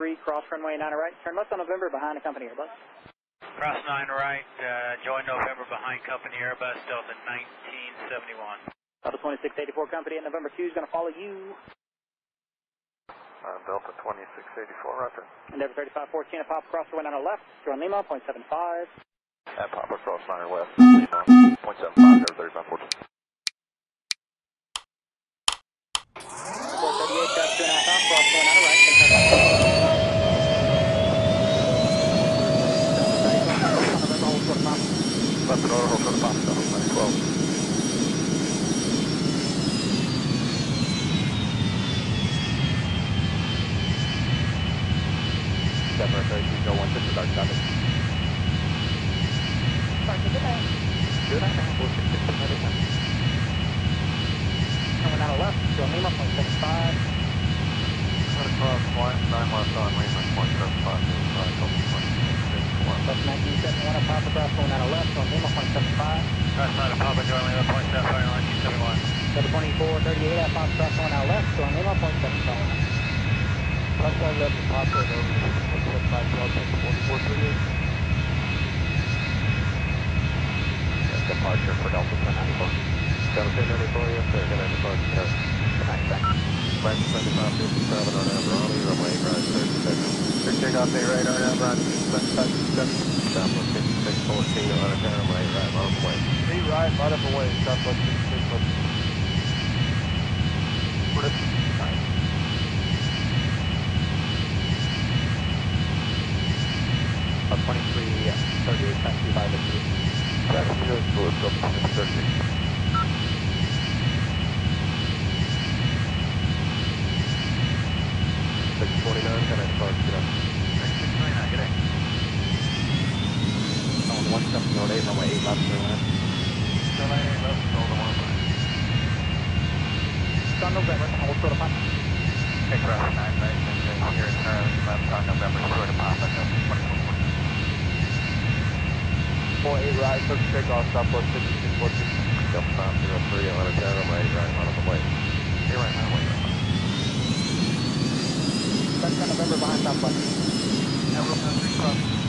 Three, cross runway 9 right, turn left on November behind the company Airbus. Cross 9 right, uh, join November behind company Airbus, Delta 1971. Delta 2684 company at November 2 is going to follow you. Uh, Delta 2684, roger. Endeavor 3514 at Papa Cross runway 9 left, join Lima, 0.75. At Papa Cross 9 west, Lima, 0.75, Endeavor 3514. Aurora Hotel Pasta, runway 12. Denver 33, go 1, disregard traffic. Park to the back. Do that now, bullshit, just another time. Coming out of left, go Lima, 0.75. Cut across, quiet, 9 left on Lima, 0.75, 0.75, 0.75. 11971 Papa Bravo, 9 left on Lima 175. That's not a Papa, joining left 175, line 271. 72438 at Papa Bravo, 9 left on Lima 175. Left side left to Papa, over 175, Delta 4438. Departure for Delta 1094. Delta 1094, yes sir, good 94, sir. 9 seconds. Mike 7557 on Aberani, runway right 36. Quick takeoff, day radar on Aberani, 7557. Southwest 6614 on Aberani, runway right, right away. Hey, right, right up away, Southwest 6614. Twenty-three, thirty-eight, taxi five, eight. Taxi zero, Louisville, thirty. 49 Kennett, Park, get up. 29, get in. I'm on one step, no eight, I'm on eight left, no left. Still eight, eight left, still the one left. It's on November, hold for the pop. Take route 9, right, and here, turn left on November, through to pop, and 24, 48 right, took takeoff, southwest 56, 14. Delta 503, 1110, I'm right, right, on the way. Here, right, on the way. Left on November behind Southwest. Now we'll have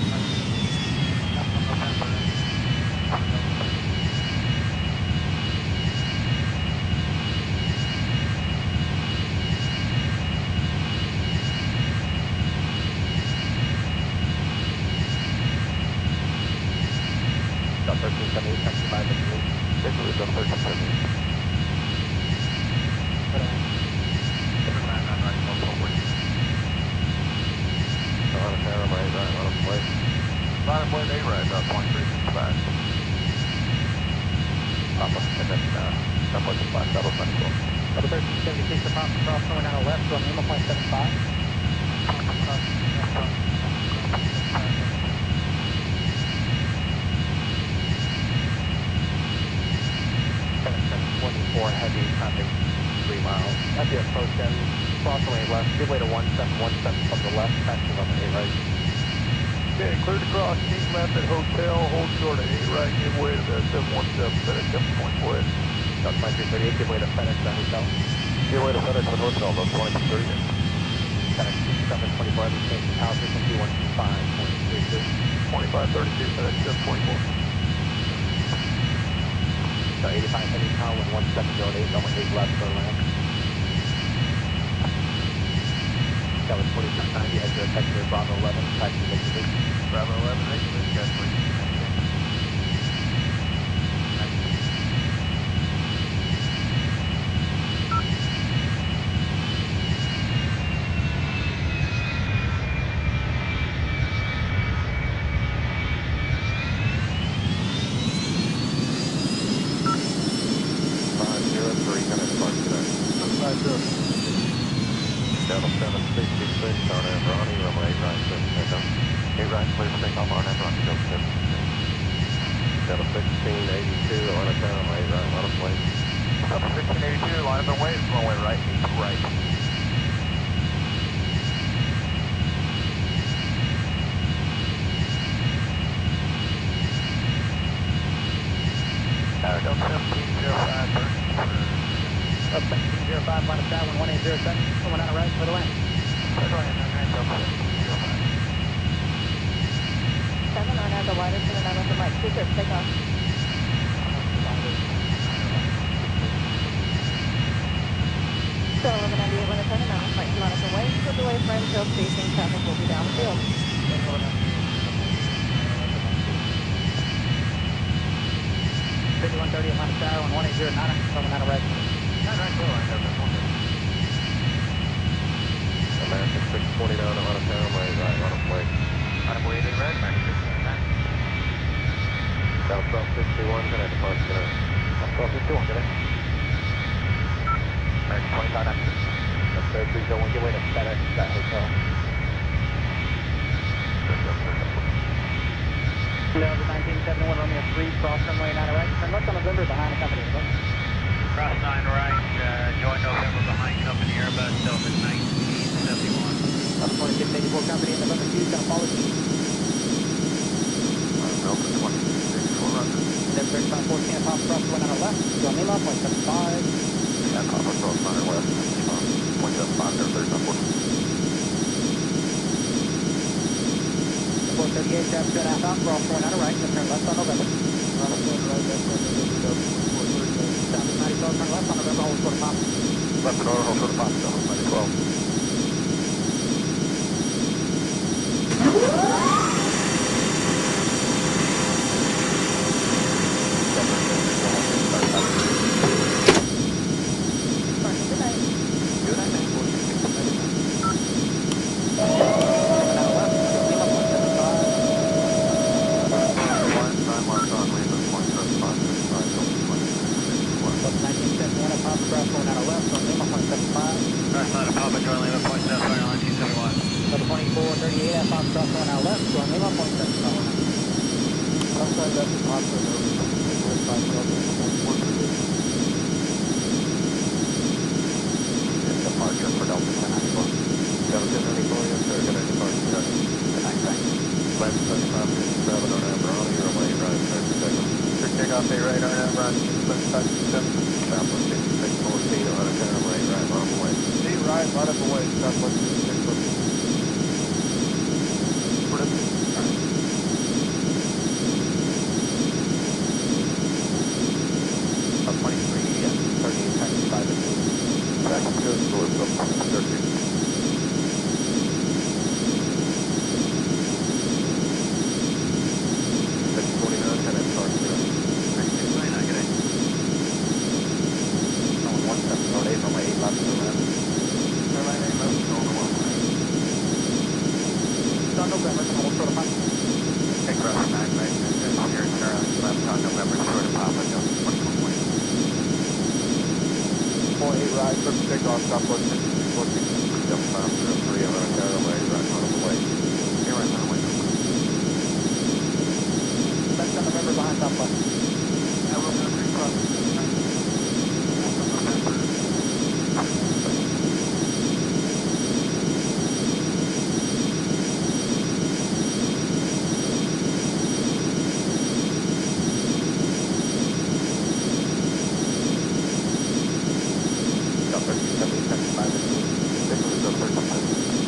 Delta 70, 75 and 2. This was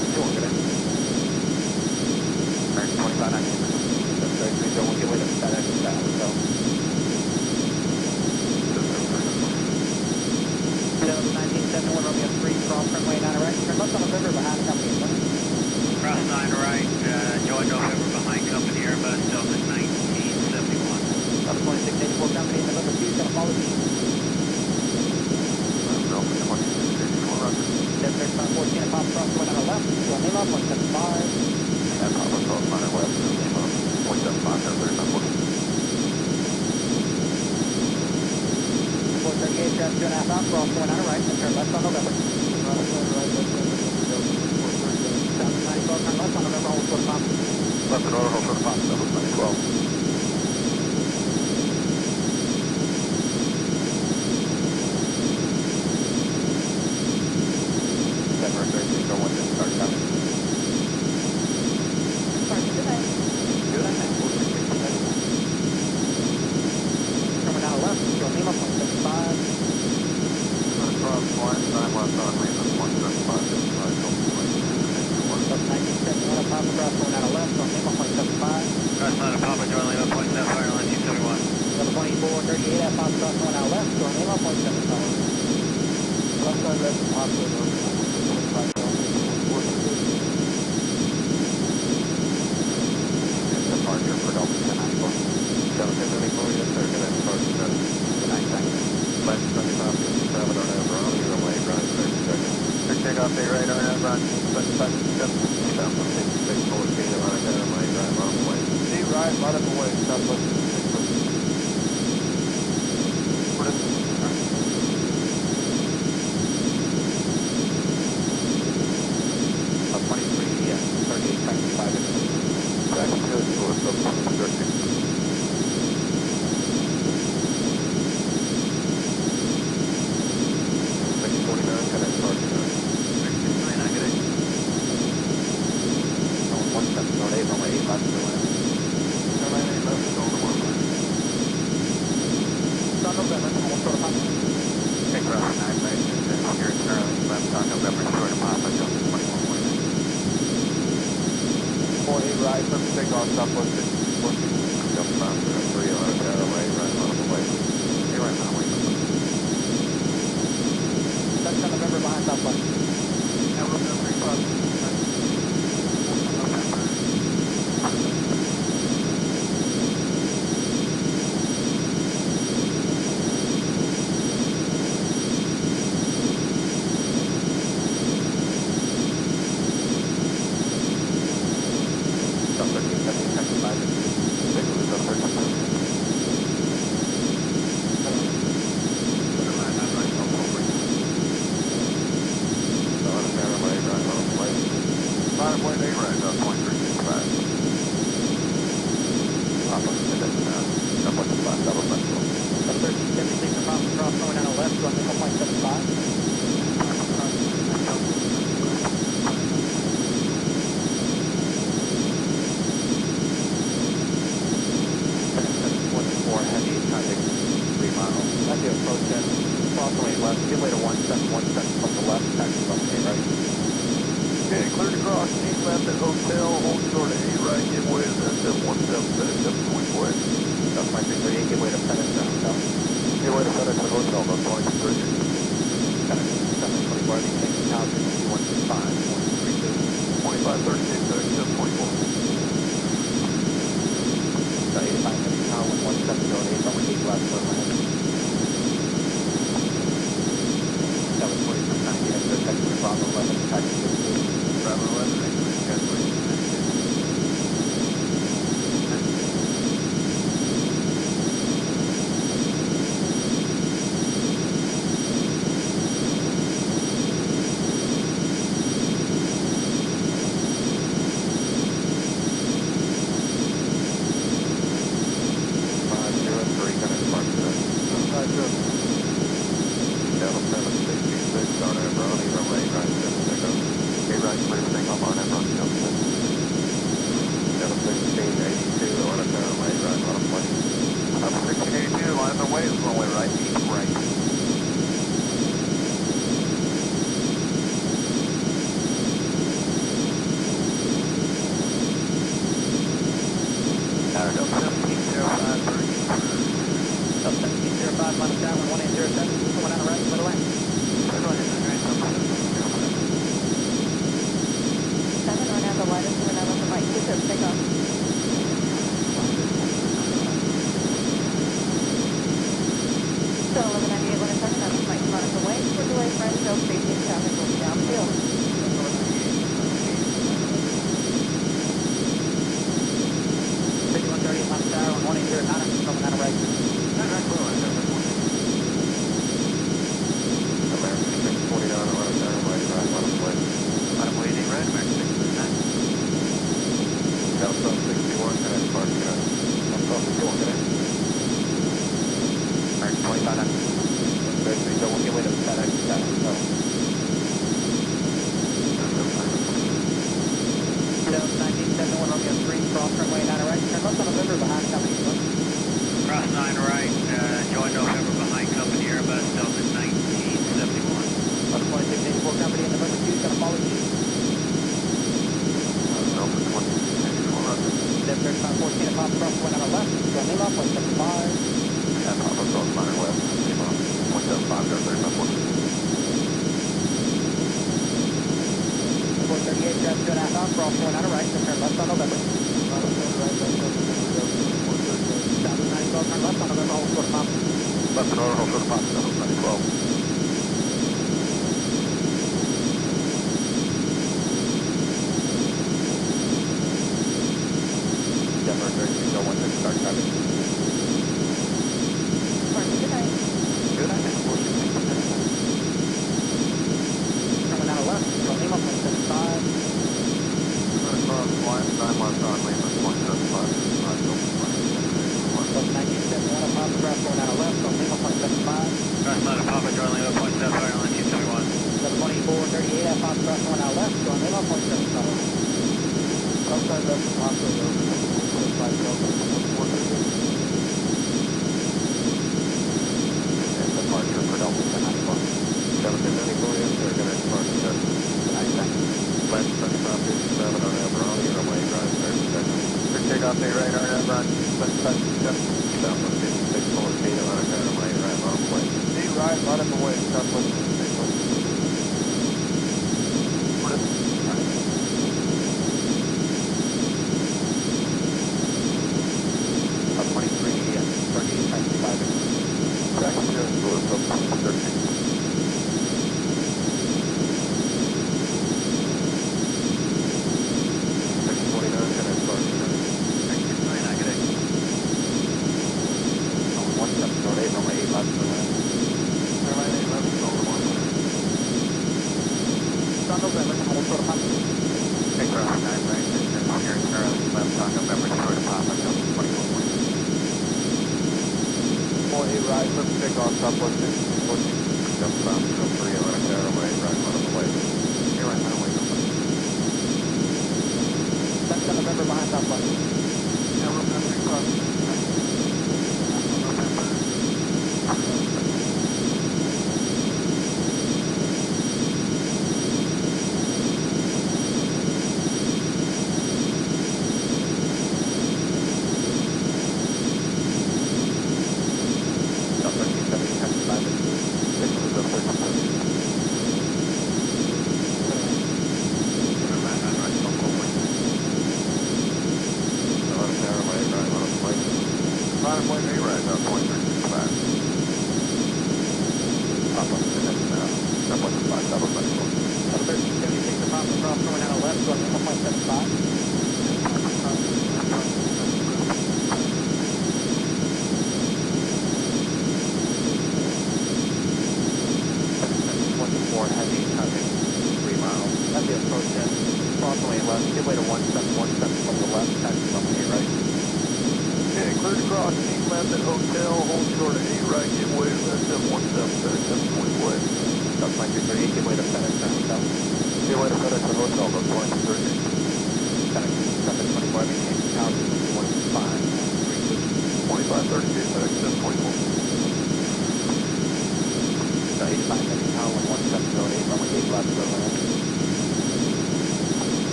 Delta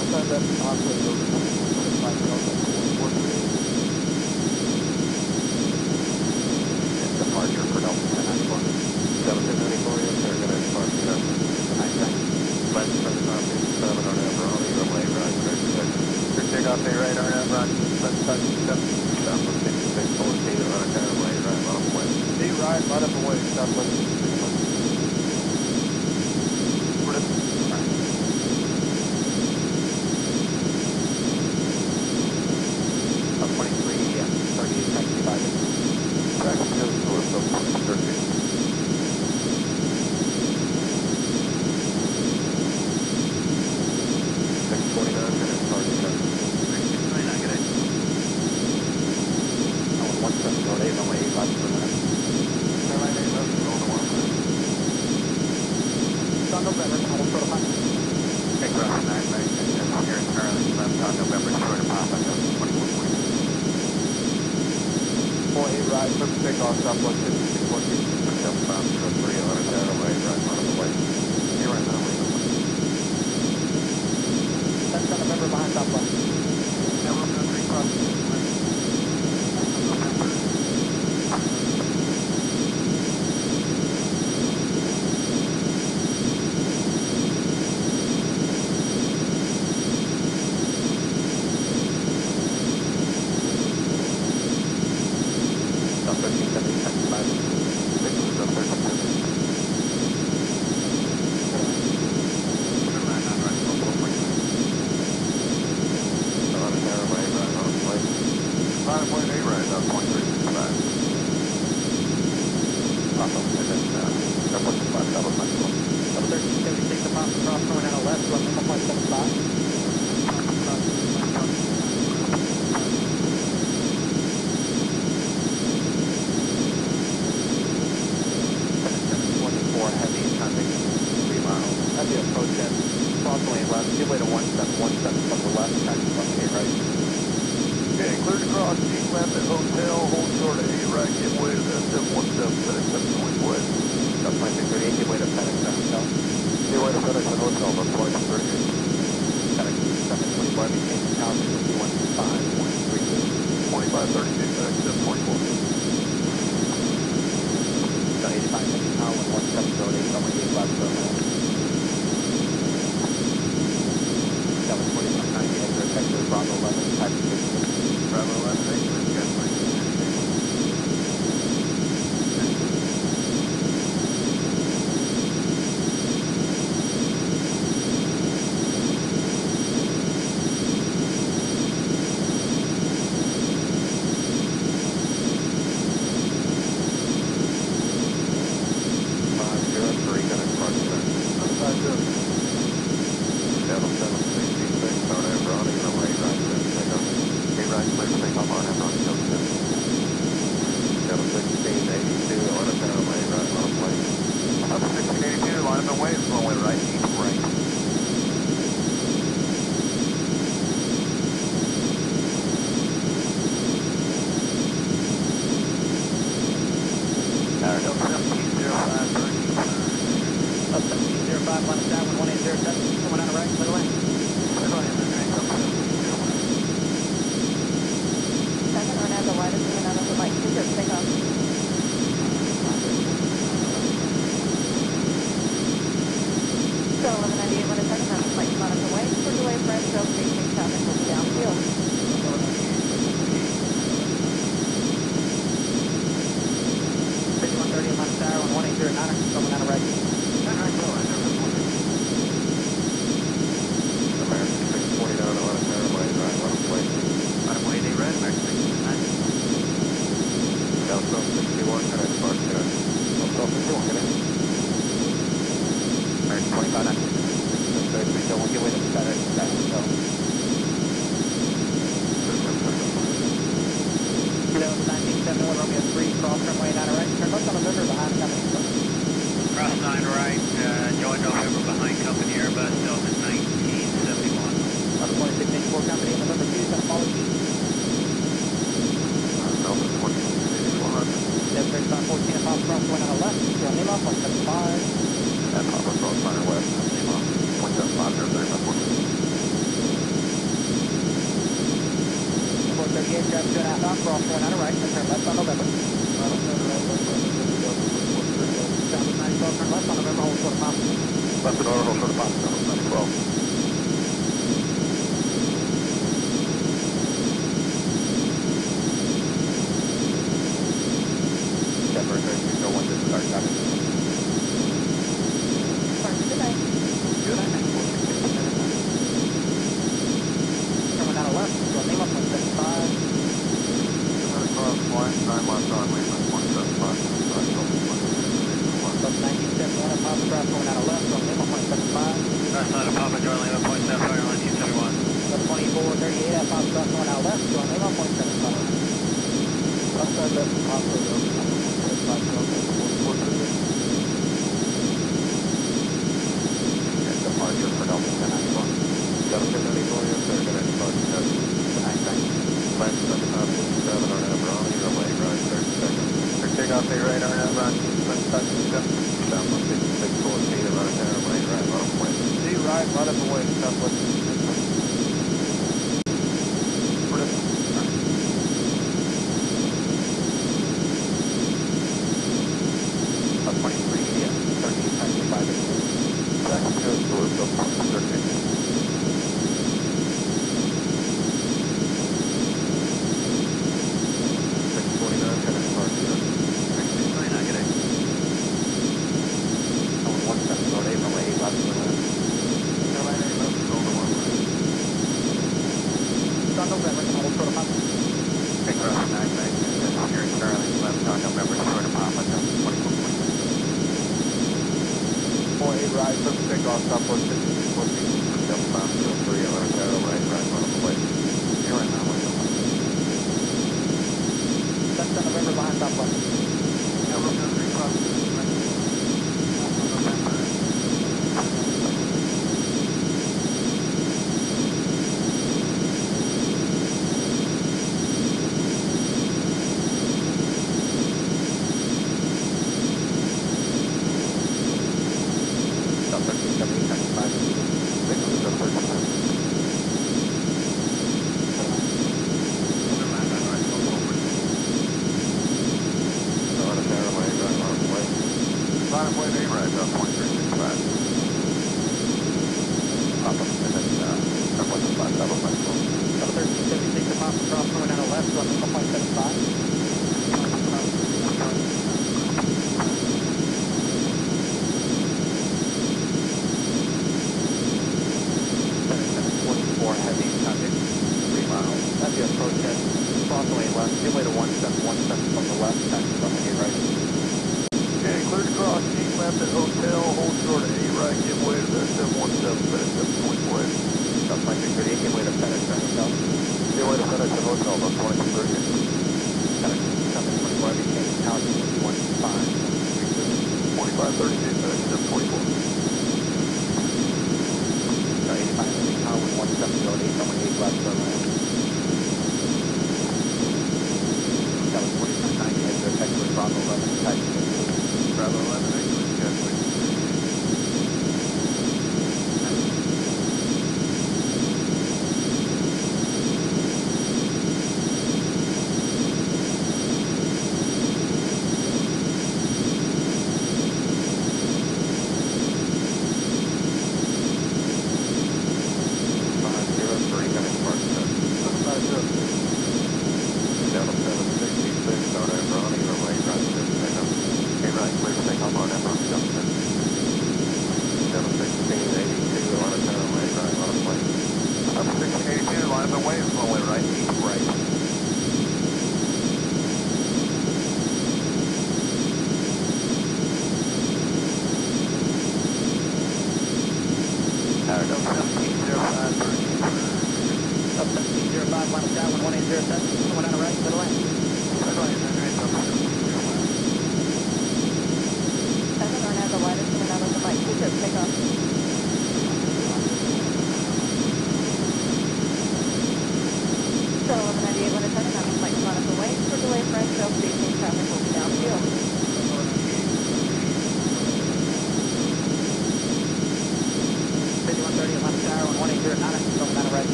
Outside that hospital building,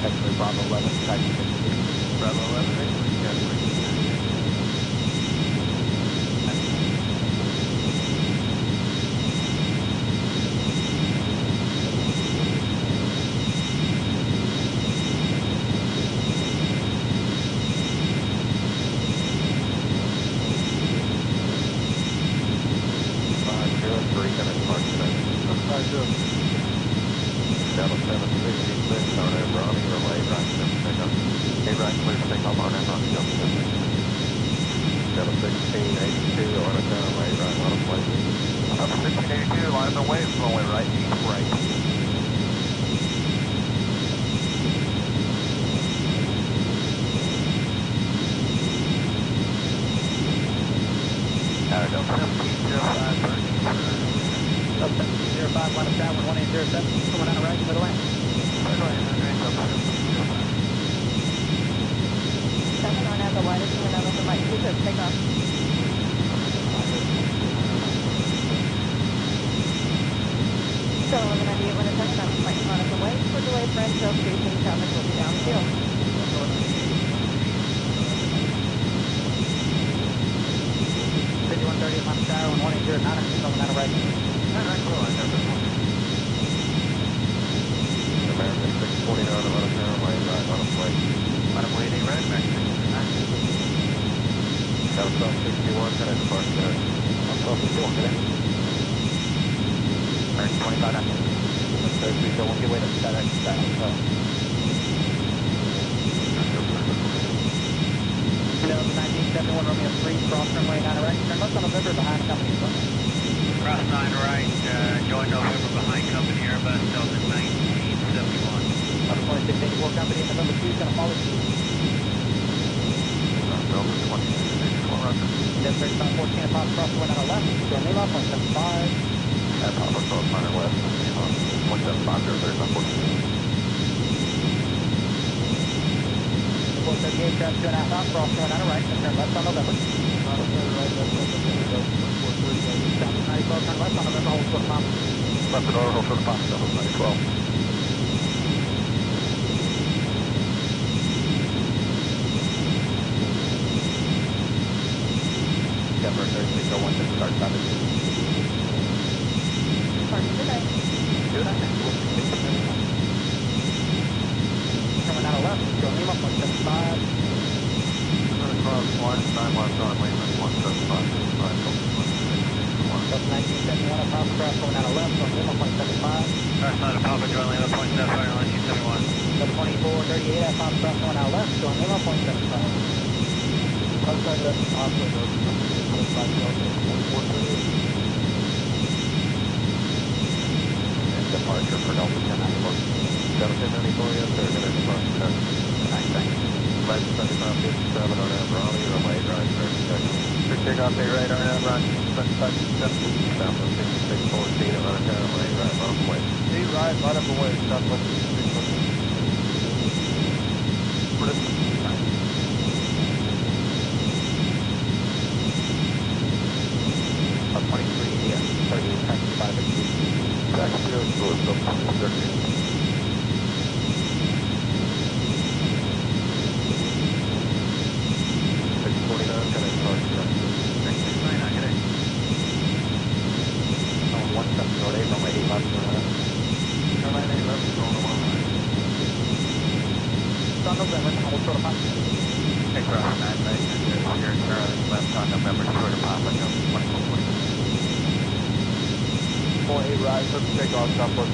technically Bravo 11, Bravo 11, takeoff,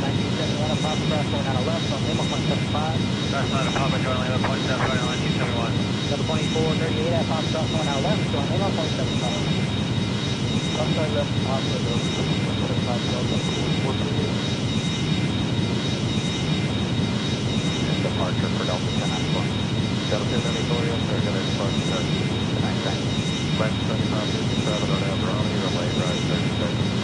1971, Papa Crash going out left on Lima 175. Crash line of Papa, joining Lima 175, running line 271. Number 2438 at Papa Crash going out left, joining Lima 175. Papa left, Papa, those 175, those 145. departure for Delta 10 Alpha. Delta Venitorio, circular departure 30 to 9 Left 25, 57, Orlando, relay, right, 37.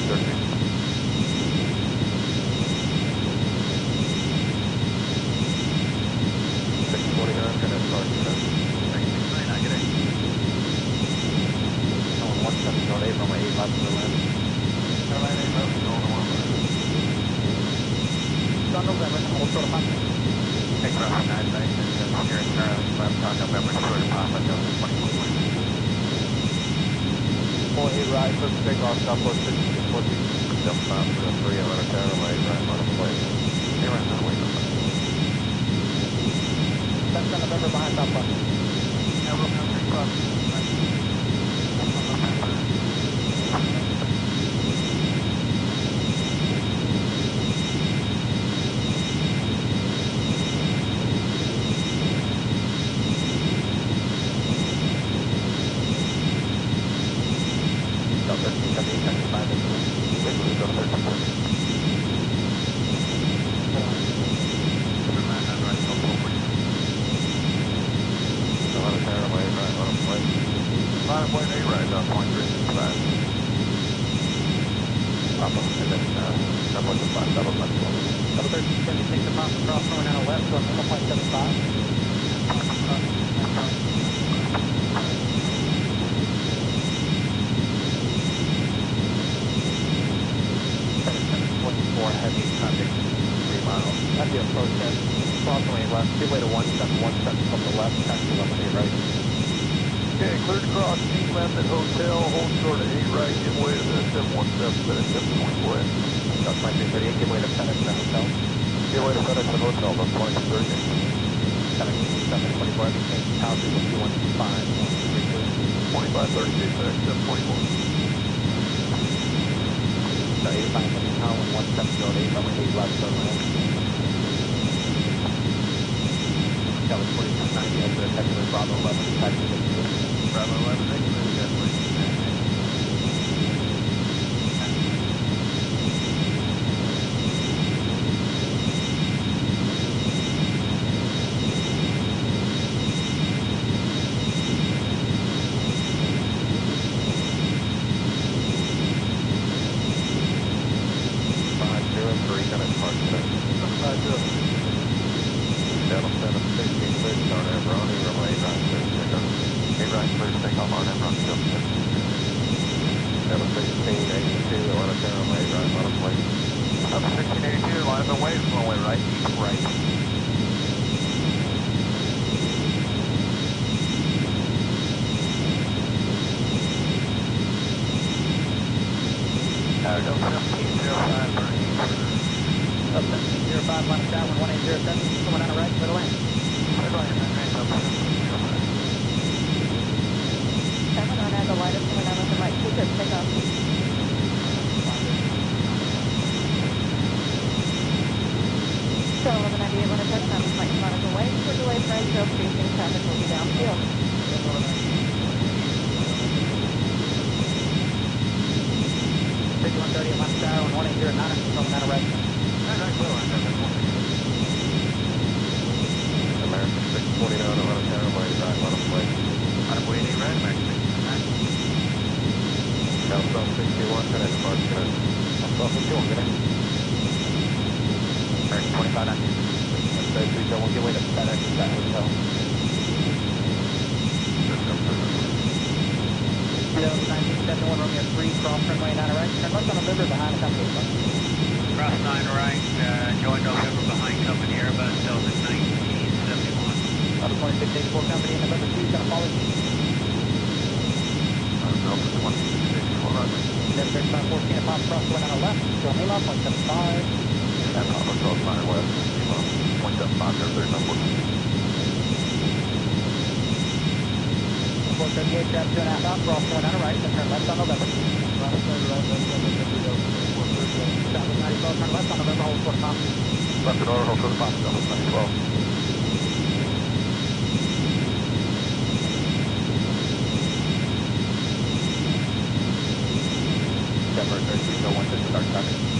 Good, it's good, to get in. Turn 25. Let's so we'll get away to FedEx, that hotel. Cross 9 right, behind uh, November behind company Airbus, Delta 1971. Out 2684 company, November 2 is going to follow you. Airfare 514 Cross, going out left, from Mila, 0.75. And Papa Cross, minor west, Mila, 0.75, Airfare 514. 438, grab two and a half out, cross going down to right, then turn left on November. Right side, right, left side, left side, 438. right. Left 90, right. left on November, hold 4 to Left at order, hold 4 to 5, right. Left 90, right. contactar.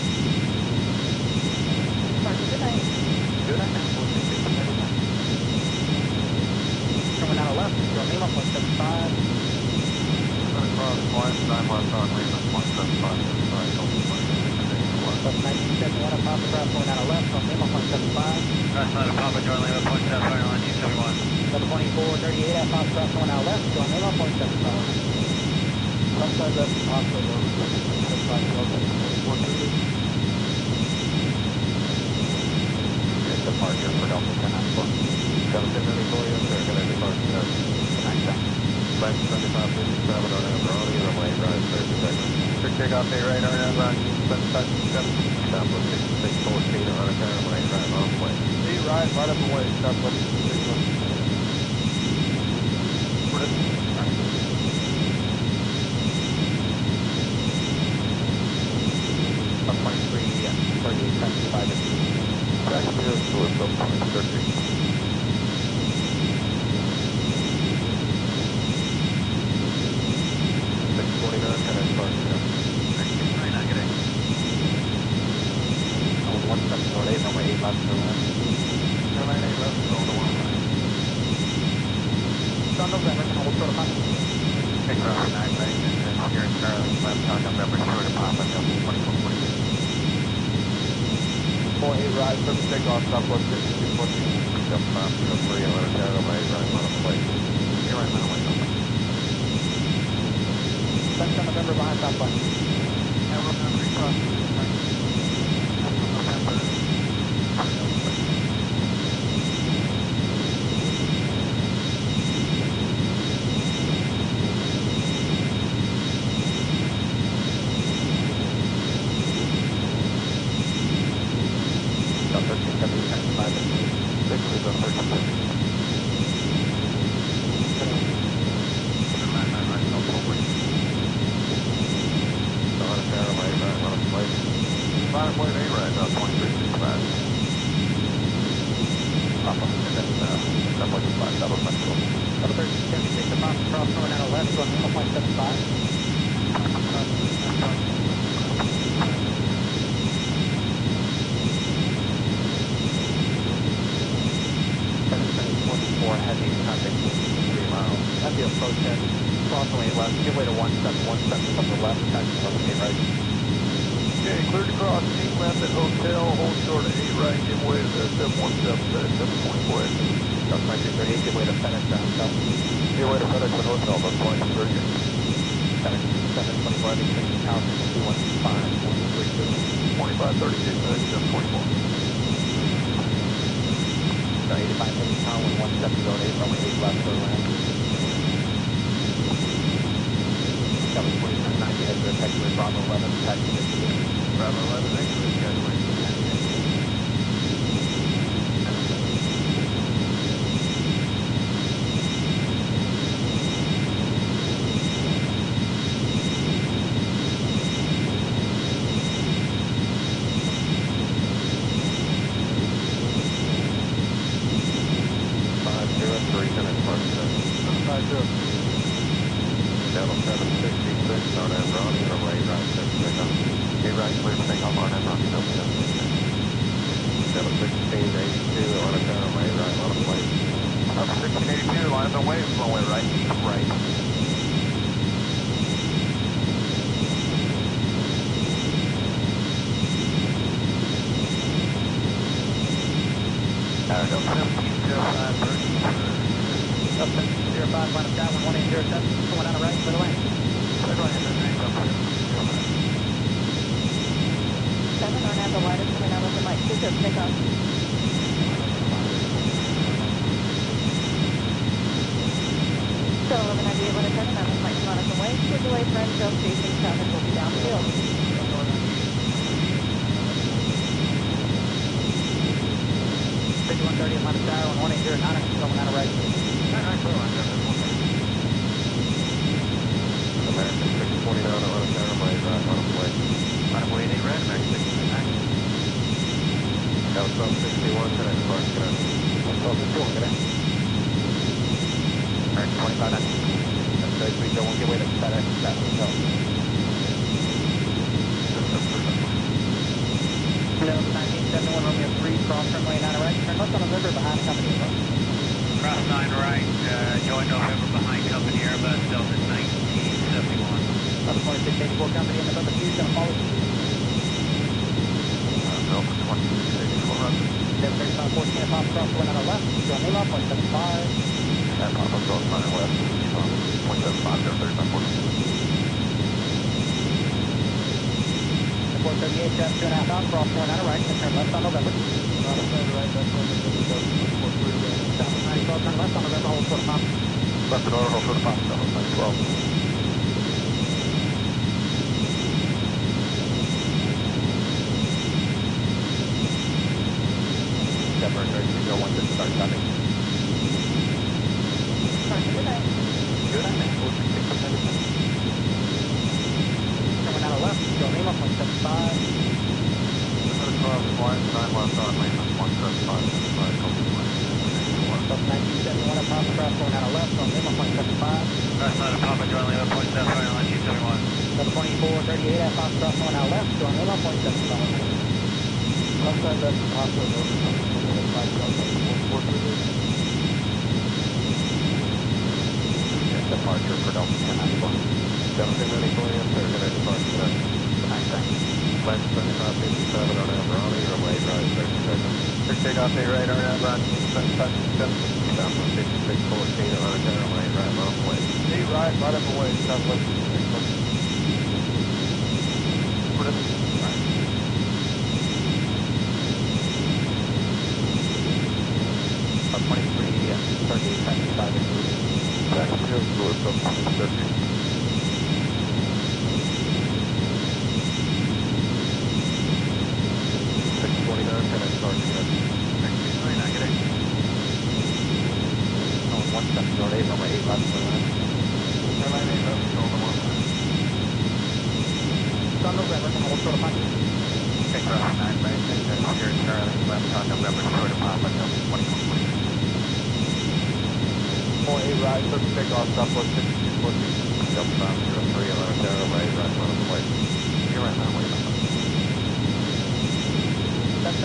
Bravo 11, Bravo 11, thank.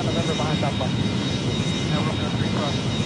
November behind Southbound. Now we're going to three.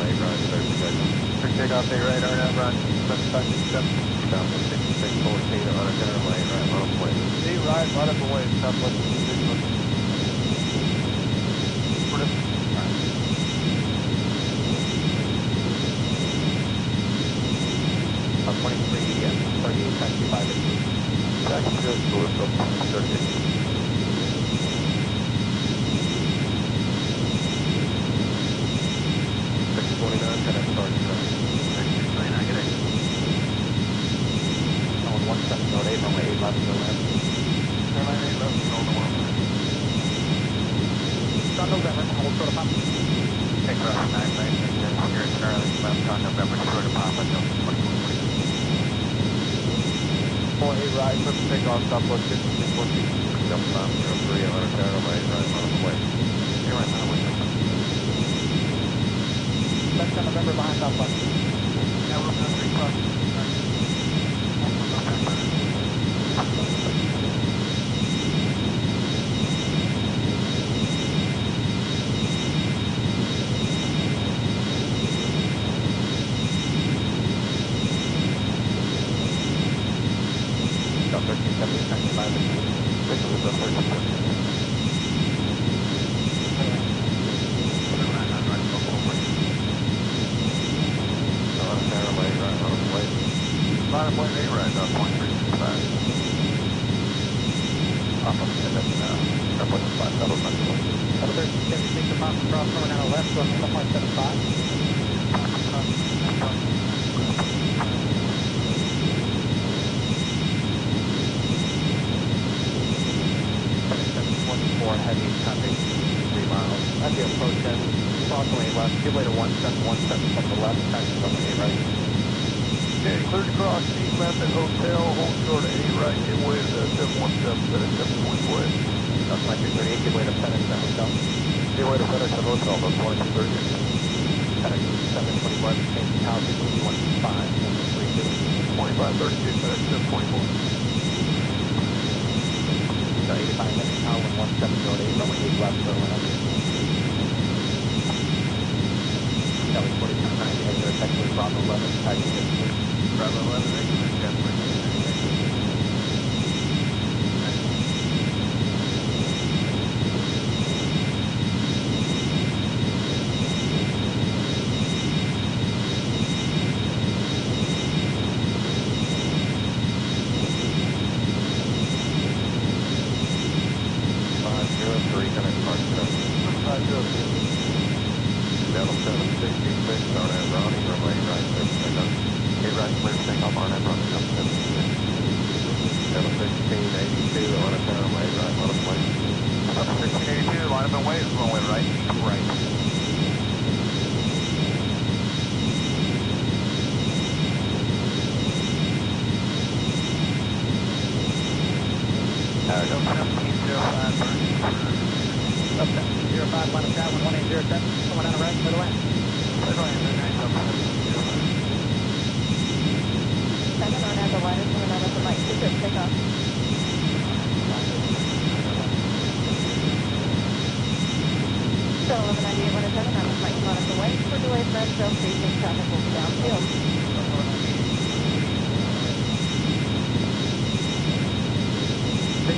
runway, run 37. Protect off a radar, now run 757. Down to 6614 on a runway, right runway. See, right, right up away, southwest 6614. Up 23, yes, 38, 95, 8. Jack, just go up 36. tapos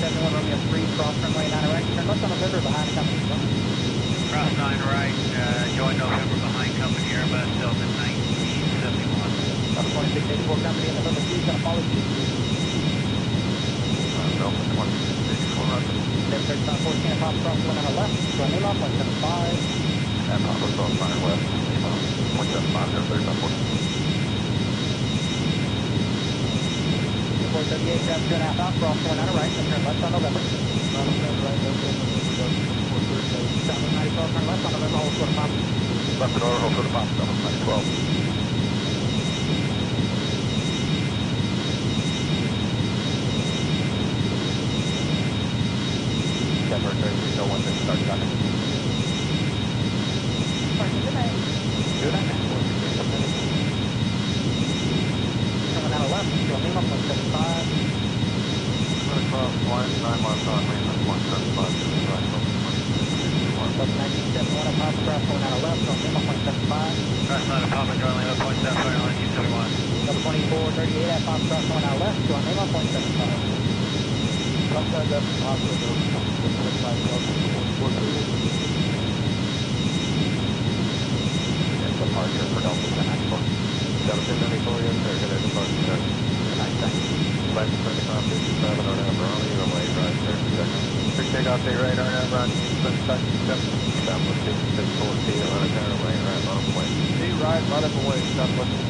71 Romeo 3, cross runway 9 right, turn left on November behind company. Cross 9 right, uh, join November behind company Airbus Delta 1971. Delta 2684 company and November 3 is going to follow you. Uh, Delta 2684 Roger. Delta 1314 pop cross one on the left, to a new 175. And pop cross 9 left, 175, Delta 1314. 478, that's two and a half out, cross one out of right, so turn left on November. Southern 94, turn left on November, hold quarter pop. Left and over, hold quarter pop, Southern 912. Denver 3301, start traffic. Update radar now, Roger. Been stuck in southwest 6640, on a turn right, right, bottom way. See right, bottom away. southwest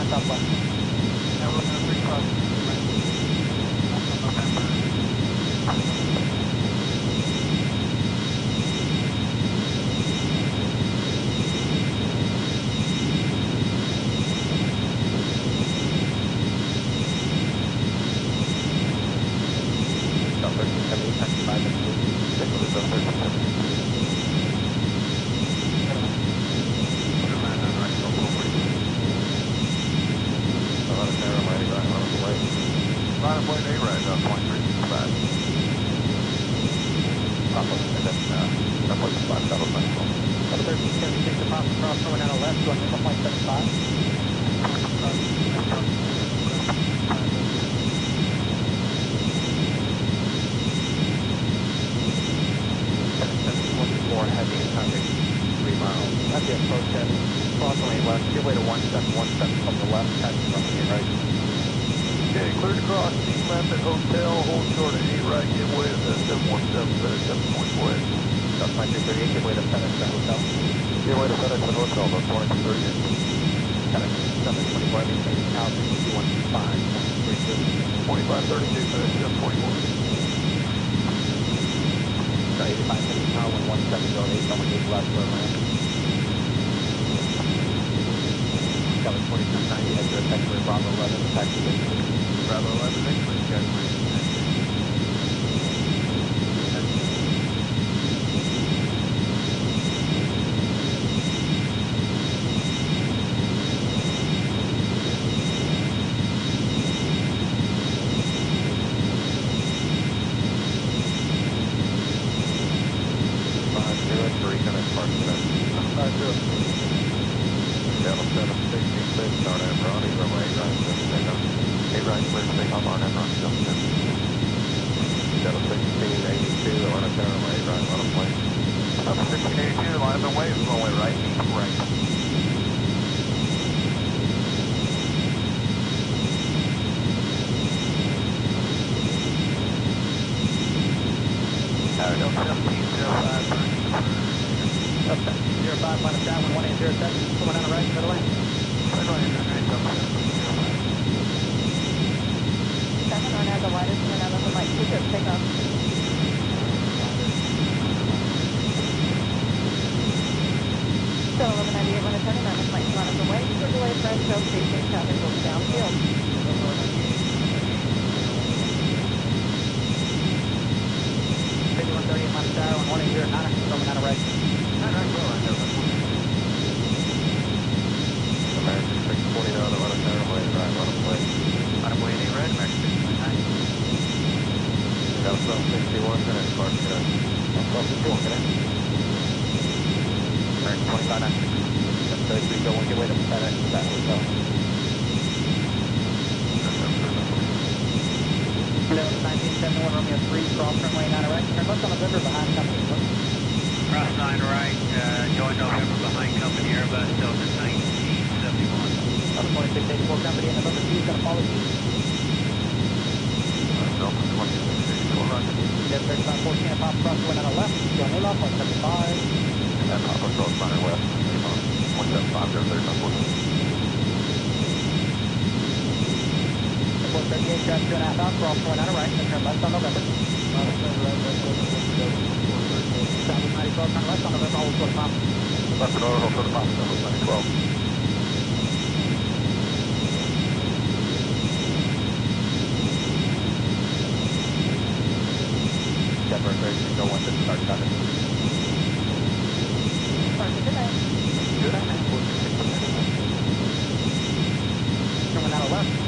on November behind Southwest. Now we're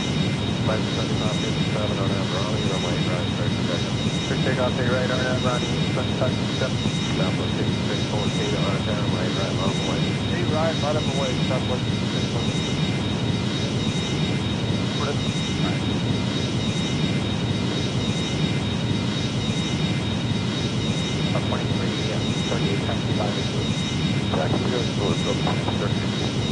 577 on Aberani, runway right, right, right. For takeoff, take right on Aberani, left, tuck, step. Southwest 6614 on runway right, right away. Eight right, right up away, southwest 6614. Right. Up 23, yeah, 38, 35, 36. Jacksonville, Georgia, 36.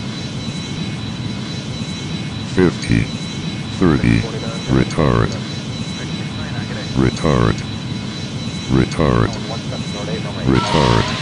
20, 30, retard, retard, retard, retard.